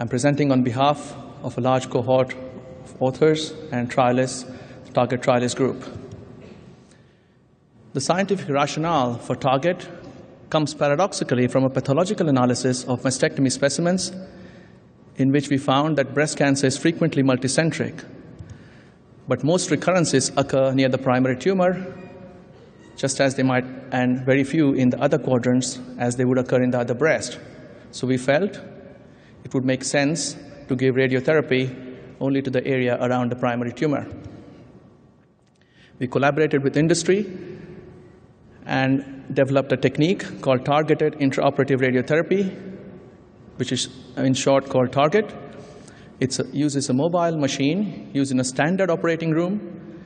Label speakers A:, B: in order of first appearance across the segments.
A: I'm presenting on behalf of a large cohort of authors and trialists, TARGIT Trialist Group. The scientific rationale for TARGIT comes paradoxically from a pathological analysis of mastectomy specimens in which we found that breast cancer is frequently multicentric, but most recurrences occur near the primary tumor, just as they might, and very few in the other quadrants as they would occur in the other breast. So we felt it would make sense to give radiotherapy only to the area around the primary tumor. We collaborated with industry and developed a technique called targeted intraoperative radiotherapy, which is in short called TARGIT. It uses a mobile machine used in a standard operating room,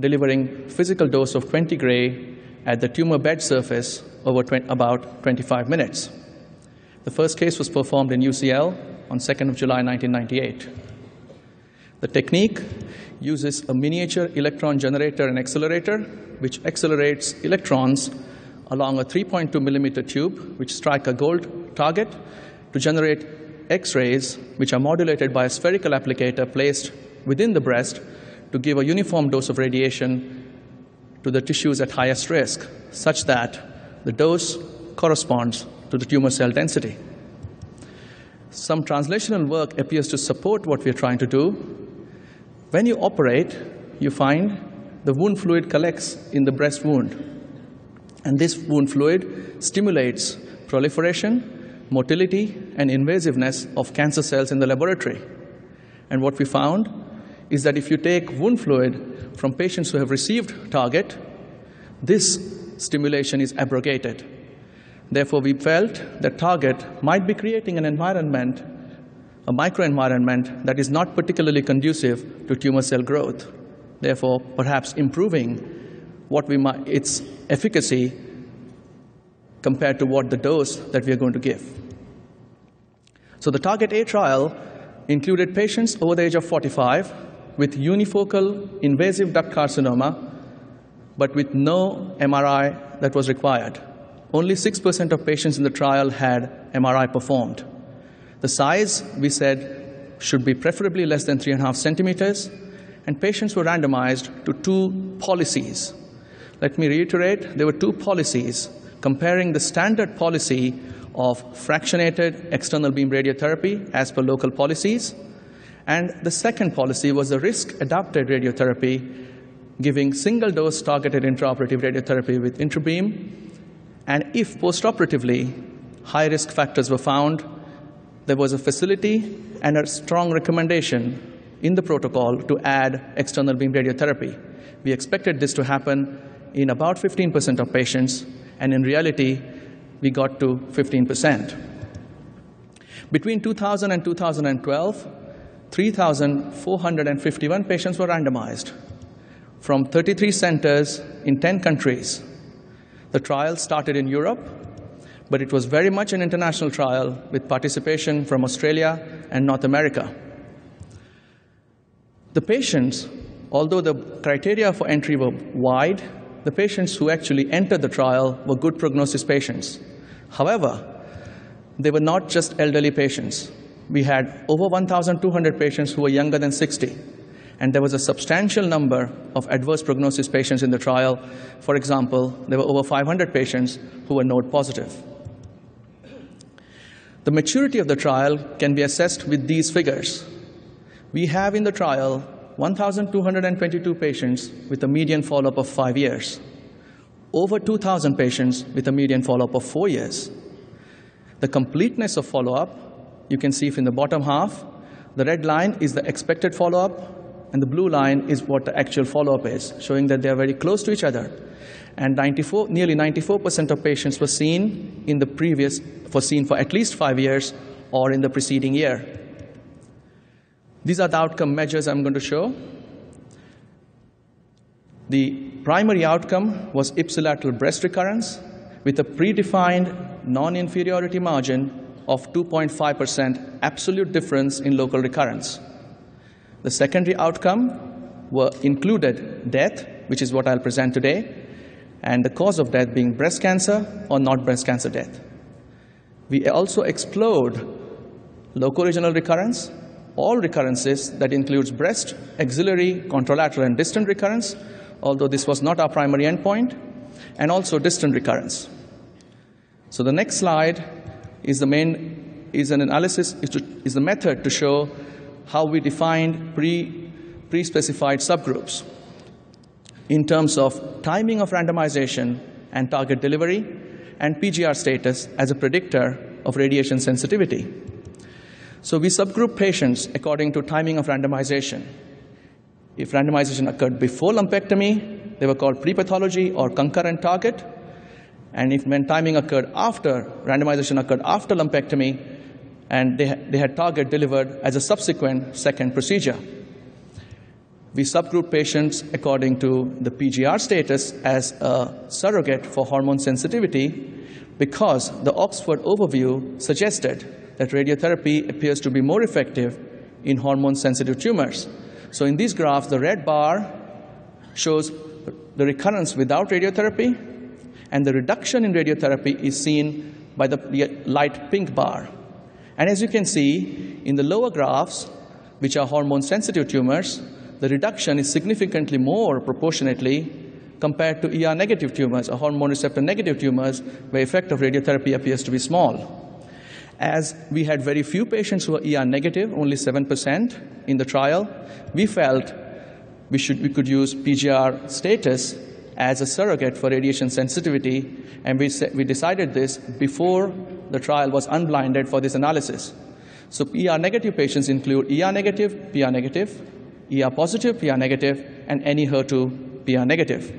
A: delivering physical dose of 20 gray at the tumor bed surface over 20, about 25 minutes. The first case was performed in UCL on 2nd of July 1998. The technique uses a miniature electron generator and accelerator, which accelerates electrons along a 3.2 millimeter tube, which strike a gold target to generate X-rays, which are modulated by a spherical applicator placed within the breast to give a uniform dose of radiation to the tissues at highest risk, such that the dose corresponds to the tumor cell density. Some translational work appears to support what we're trying to do. When you operate, you find the wound fluid collects in the breast wound. And this wound fluid stimulates proliferation, motility, and invasiveness of cancer cells in the laboratory. And what we found is that if you take wound fluid from patients who have received TARGIT, this stimulation is abrogated. Therefore, we felt that TARGIT might be creating an environment, a microenvironment that is not particularly conducive to tumor cell growth. Therefore, perhaps improving what we might, its efficacy compared to what the dose that we are going to give. So the TARGIT A trial included patients over the age of 45 with unifocal invasive duct carcinoma, but with no MRI that was required. Only 6% of patients in the trial had MRI performed. The size, we said, should be preferably less than 3.5 centimeters, and patients were randomized to two policies. Let me reiterate, there were two policies comparing the standard policy of fractionated external beam radiotherapy as per local policies, and the second policy was the risk-adapted radiotherapy, giving single-dose targeted intraoperative radiotherapy with intrabeam and if postoperatively high risk factors were found, there was a facility and a strong recommendation in the protocol to add external beam radiotherapy. We expected this to happen in about 15% of patients, and in reality, we got to 15%. Between 2000 and 2012, 3,451 patients were randomized from 33 centers in 10 countries. The trial started in Europe, but it was very much an international trial with participation from Australia and North America. The patients, although the criteria for entry were wide, the patients who actually entered the trial were good prognosis patients. However, they were not just elderly patients. We had over 1,200 patients who were younger than 60 and there was a substantial number of adverse prognosis patients in the trial. For example, there were over 500 patients who were node positive. The maturity of the trial can be assessed with these figures. We have in the trial 1,222 patients with a median follow-up of five years, over 2,000 patients with a median follow-up of four years. The completeness of follow-up, you can see in the bottom half, the red line is the expected follow-up, and the blue line is what the actual follow-up is, showing that they are very close to each other. And 94, nearly 94% of patients were seen in the previous, for seen for at least five years or in the preceding year. These are the outcome measures I'm going to show. The primary outcome was ipsilateral breast recurrence with a predefined non-inferiority margin of 2.5% absolute difference in local recurrence. The secondary outcome were included death, which is what I'll present today, and the cause of death being breast cancer or not breast cancer death. We also explored local regional recurrence, all recurrences that includes breast, axillary, contralateral, and distant recurrence, although this was not our primary endpoint, and also distant recurrence. So the next slide is the main is an analysis is, to, is the method to show how we defined pre pre-specified subgroups in terms of timing of randomization and TARGIT delivery and PGR status as a predictor of radiation sensitivity. So we subgroup patients according to timing of randomization. If randomization occurred before lumpectomy, they were called pre-pathology or concurrent TARGIT. And if when timing occurred after, randomization occurred after lumpectomy, and they, they had TARGIT delivered as a subsequent second procedure. We subgroup patients according to the PGR status as a surrogate for hormone sensitivity because the Oxford overview suggested that radiotherapy appears to be more effective in hormone sensitive tumors. So, in these graphs, the red bar shows the recurrence without radiotherapy, and the reduction in radiotherapy is seen by the light pink bar. And as you can see, in the lower graphs, which are hormone sensitive tumors, the reduction is significantly more proportionately compared to ER negative tumors or hormone receptor negative tumors, where effect of radiotherapy appears to be small. As we had very few patients who were ER negative, only 7% in the trial, we felt we, should, we could use PGR status as a surrogate for radiation sensitivity, and we, we decided this before the trial was unblinded for this analysis. So ER negative patients include ER negative, PR negative, ER positive, PR negative, and any HER2 PR negative.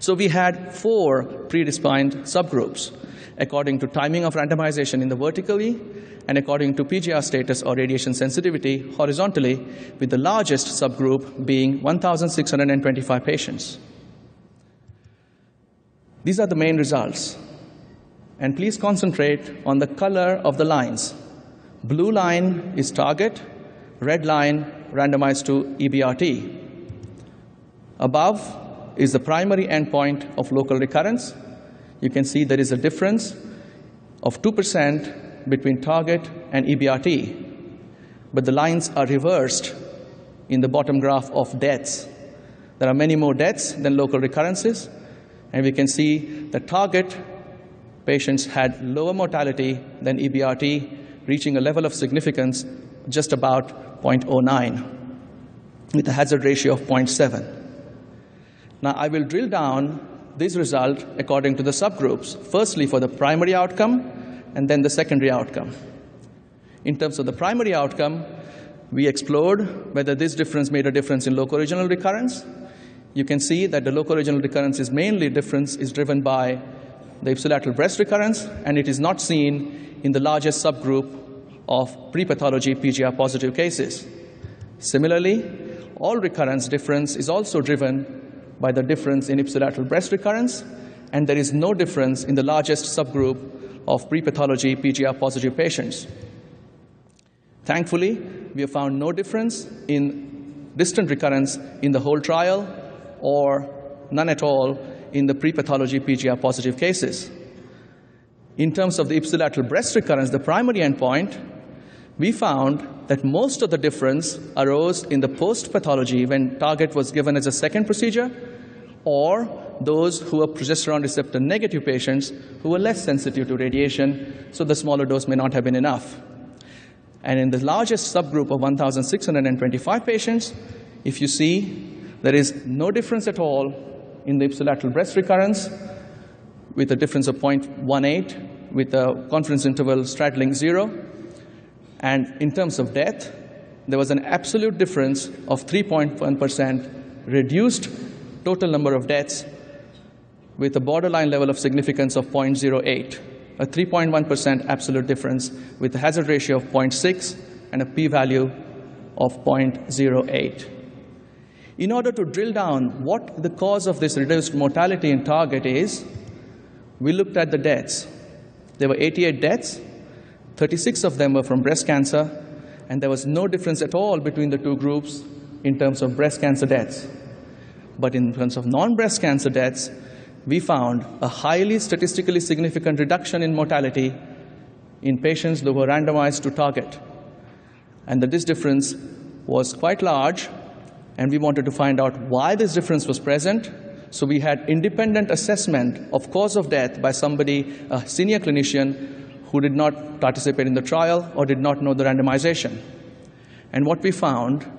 A: So we had four predefined subgroups according to timing of randomization in the vertically and according to PGR status or radiation sensitivity horizontally, with the largest subgroup being 1,625 patients. These are the main results. And please concentrate on the color of the lines. Blue line is TARGIT, red line randomized to EBRT. Above is the primary endpoint of local recurrence. You can see there is a difference of 2% between TARGIT and EBRT, but the lines are reversed in the bottom graph of deaths. There are many more deaths than local recurrences, and we can see the TARGIT patients had lower mortality than EBRT, reaching a level of significance just about 0.09 with a hazard ratio of 0.7. Now, I will drill down this result according to the subgroups, firstly for the primary outcome and then the secondary outcome. In terms of the primary outcome, we explored whether this difference made a difference in local regional recurrence. You can see that the local regional recurrence is mainly difference is driven by the ipsilateral breast recurrence, and it is not seen in the largest subgroup of pre-pathology PGR positive cases. Similarly, all recurrence difference is also driven by the difference in ipsilateral breast recurrence, and there is no difference in the largest subgroup of pre-pathology PGR positive patients. Thankfully, we have found no difference in distant recurrence in the whole trial or none at all in the pre-pathology PGR positive cases. In terms of the ipsilateral breast recurrence, the primary endpoint, we found that most of the difference arose in the post-pathology when TARGIT was given as a second procedure or those who are progesterone receptor negative patients who were less sensitive to radiation, so the smaller dose may not have been enough. And in the largest subgroup of 1,625 patients, if you see, there is no difference at all in the ipsilateral breast recurrence with a difference of 0.18 with a confidence interval straddling zero. And in terms of death, there was an absolute difference of 3.1% reduced total number of deaths with a borderline level of significance of 0.08, a 3.1% absolute difference with a hazard ratio of 0.6 and a p-value of 0.08. In order to drill down what the cause of this reduced mortality in TARGIT is, we looked at the deaths. There were 88 deaths, 36 of them were from breast cancer, and there was no difference at all between the two groups in terms of breast cancer deaths. But in terms of non-breast cancer deaths, we found a highly statistically significant reduction in mortality in patients that were randomized to TARGIT. And that this difference was quite large, and we wanted to find out why this difference was present. So we had independent assessment of cause of death by somebody, a senior clinician, who did not participate in the trial or did not know the randomization. And what we found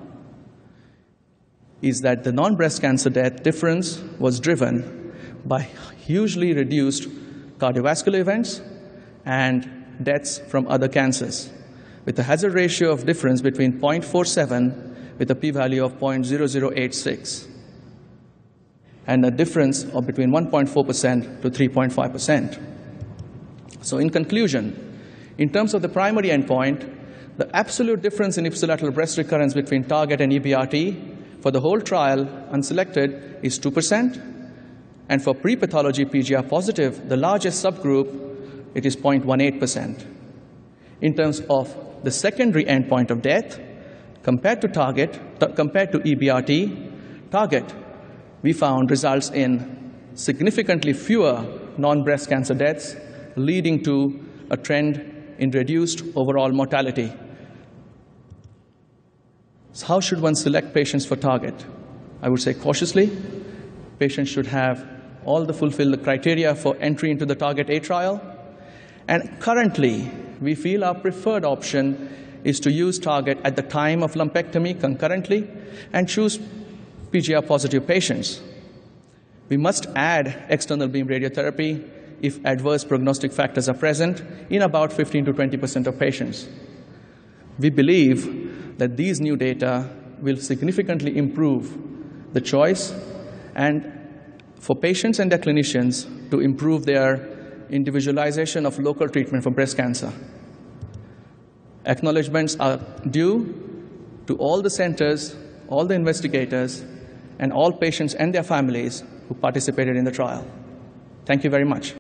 A: is that the non-breast cancer death difference was driven by hugely reduced cardiovascular events and deaths from other cancers, with a hazard ratio of difference between 0.47 with a p-value of 0.0086 and a difference of between 1.4% to 3.5%. So in conclusion, in terms of the primary endpoint, the absolute difference in ipsilateral breast recurrence between TARGIT and EBRT for the whole trial unselected is 2%, and for pre-pathology PGR positive, the largest subgroup, it is 0.18%. In terms of the secondary endpoint of death, compared to TARGIT, compared to EBRT, TARGIT, we found results in significantly fewer non-breast cancer deaths, leading to a trend in reduced overall mortality. So how should one select patients for TARGIT? I would say cautiously. Patients should have all the fulfill the criteria for entry into the TARGIT A trial. And currently, we feel our preferred option is to use TARGIT at the time of lumpectomy concurrently and choose PGR positive patients. We must add external beam radiotherapy if adverse prognostic factors are present in about 15 to 20% of patients. We believe that these new data will significantly improve the choice and for patients and their clinicians to improve their individualization of local treatment for breast cancer. Acknowledgements are due to all the centers, all the investigators, and all patients and their families who participated in the trial. Thank you very much.